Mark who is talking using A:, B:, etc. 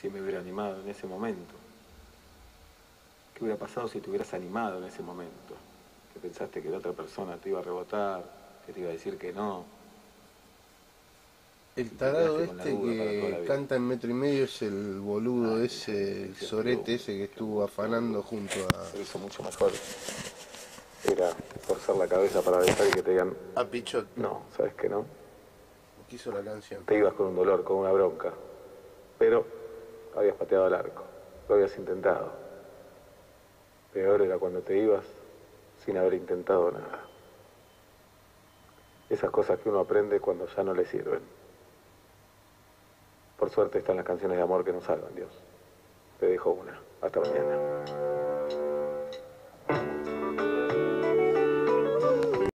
A: si me hubiera animado en ese momento? ¿Qué hubiera pasado si te hubieras animado en ese momento? Que pensaste que la otra persona te iba a rebotar, que te iba a decir que no.
B: El tarado este que canta en metro y medio es el boludo
A: Ah,
B: ese, el sorete ese que estuvo afanando junto a,
A: Lo hizo mucho mejor. Era forzar la cabeza para besar y que te digan,
B: a Pichot,
A: no, ¿sabes que no?
B: que hizo la canción.
A: Te ibas con un dolor, con una bronca, pero pateado al arco, lo habías intentado. Peor era cuando te ibas sin haber intentado nada. Esas cosas que uno aprende cuando ya no le sirven. Por suerte están las canciones de amor que nos salvan, Dios. Te dejo una. Hasta mañana.